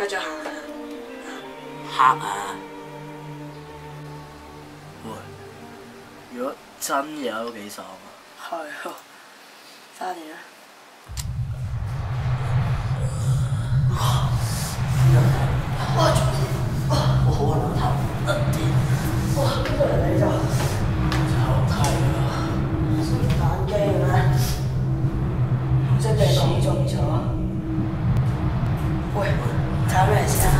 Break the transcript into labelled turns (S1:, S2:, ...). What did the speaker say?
S1: 黑啊！
S2: 喂，如果真嘢都幾爽啊！
S3: 係啊，三年啊！
S1: 哇！我好啊屌！
S3: 哇，邊個嚟你就
S1: 好睇啊！
S3: 眼鏡咩？唔識你講中咗。喂，睇咩先